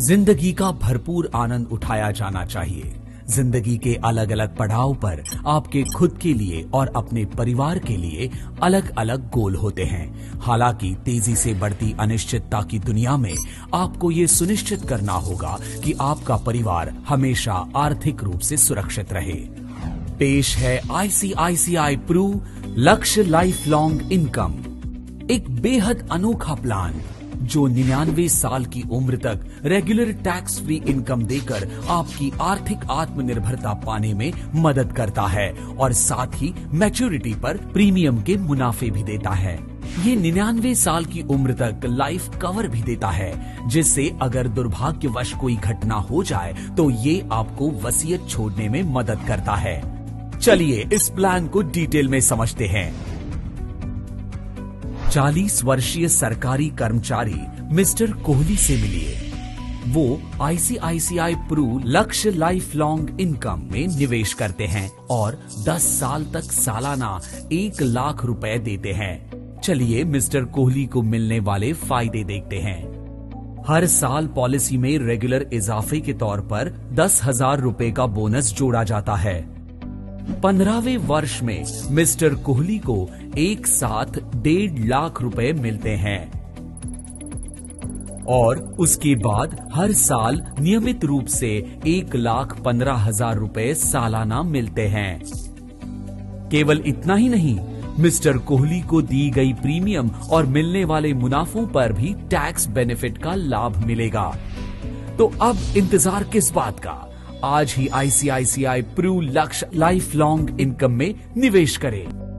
ज़िंदगी का भरपूर आनंद उठाया जाना चाहिए। ज़िंदगी के अलग अलग पड़ाव पर आपके खुद के लिए और अपने परिवार के लिए अलग अलग गोल होते हैं। हालाँकि तेज़ी से बढ़ती अनिश्चितता की दुनिया में आपको ये सुनिश्चित करना होगा कि आपका परिवार हमेशा आर्थिक रूप से सुरक्षित रहे। पेश है ICICI Pru Lakshya life long income. एक बेहद अनोखा प्लान। जो निन्यानवे साल की उम्र तक रेगुलर टैक्स फ्री इनकम देकर आपकी आर्थिक आत्मनिर्भरता पाने में मदद करता है और साथ ही मैच्योरिटी पर प्रीमियम के मुनाफे भी देता है। ये निन्यानवे साल की उम्र तक लाइफ कवर भी देता है, जिससे अगर दुर्भाग्यवश कोई घटना हो जाए तो ये आपको वसीयत छोड़ने में मदद करता है। चलिए इस प्लान को डिटेल में समझते हैं। 40 वर्षीय सरकारी कर्मचारी मिस्टर कोहली से मिलिए। वो ICICI Pru Lakshya life long income में निवेश करते हैं और 10 साल तक सालाना एक लाख रुपए देते हैं। चलिए मिस्टर कोहली को मिलने वाले फ़ायदे देखते हैं। हर साल पॉलिसी में रेगुलर इजाफे के तौर पर दस हज़ार रूपए का बोनस जोड़ा जाता है। पंद्रहवें वर्ष में मिस्टर कोहली को एक साथ डेढ़ लाख रुपए मिलते हैं। और उसके बाद हर साल नियमित रूप से एक लाख पंद्रह हज़ार रुपए सालाना मिलते हैं। केवल इतना ही नहीं, मिस्टर कोहली को दी गई प्रीमियम और मिलने वाले मुनाफों पर भी टैक्स बेनिफिट का लाभ मिलेगा। तो अब इंतज़ार किस बात का? आज ही ICICI Pru Lakshya life long income में निवेश करें।